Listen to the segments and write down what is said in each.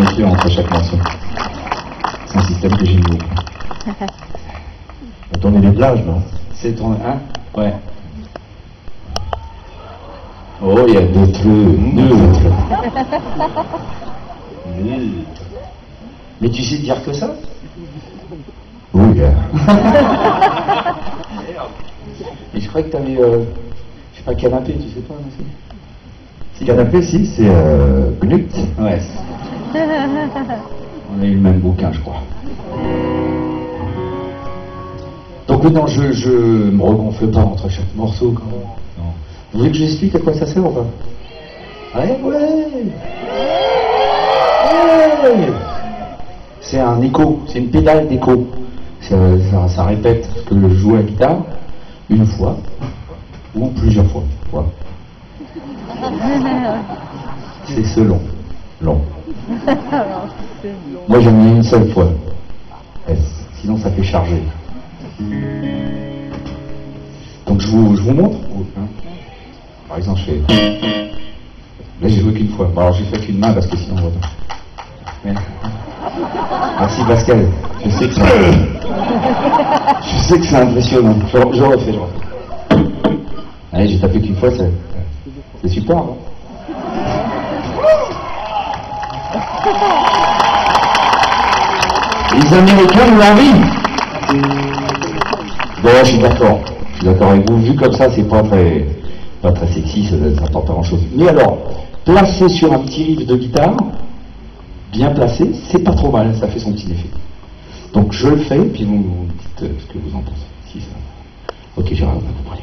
entre chaque morceau. C'est un système que j'ai mis. On tourné des plages, non C'est ton. Hein Ouais. Oh, il y a deux trucs. Deux Mais tu sais dire que ça Oui, gars. Et je croyais que t'avais. Euh, je sais pas, canapé, tu sais pas, aussi Canapé, si, c'est euh, Gnut. Ouais. On a eu le même bouquin, je crois. Donc non, je, je me regonfle pas entre chaque morceau quand. Non. Vous voulez que j'explique à quoi ça sert ou pas Ouais, ouais C'est un écho, c'est une pédale d'écho. Ça répète ce que je joue à la guitare une fois ou plusieurs fois. Voilà. C'est selon. Long. Moi j'en ai une seule fois. S. Sinon ça fait charger. Donc je vous, je vous montre. hein. Par exemple je fais. Là j'ai joué qu'une fois. Bon, alors j'ai fait qu'une main parce que sinon on voit pas. Mais- Merci Pascal. Je sais que c'est. Je sais que c'est impressionnant. Je, je refais, je refais. Allez, j'ai tapé qu'une fois, c'est. C'est super, hein Les Américains nous l'envient. Bon, je suis d'accord. Je suis d'accord avec vous. Vu comme ça, c'est pas très, pas très sexy, ça n'apporte pas grand chose. Mais alors, placé sur un petit riff de guitare, bien placé, c'est pas trop mal, ça fait son petit effet. Donc je le fais, puis vous vous dites ce que vous en pensez. Si ça... Ok, j'ai rien compris.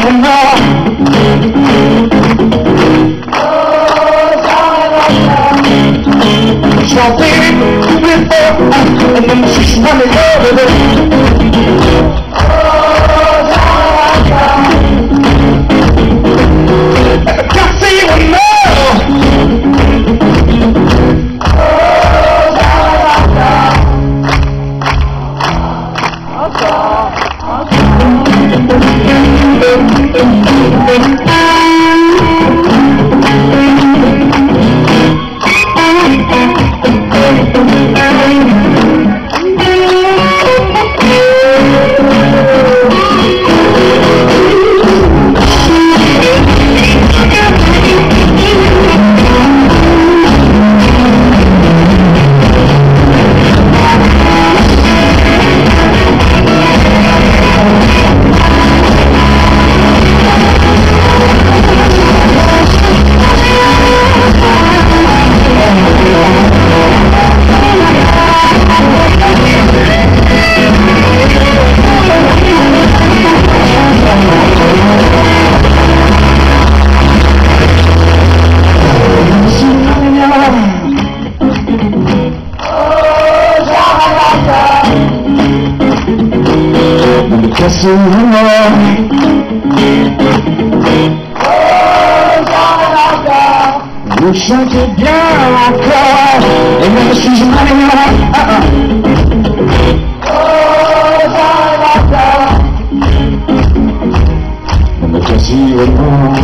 Allahu Vous chantez bien encore Et même si je m'en ah, ah. On me casse le mort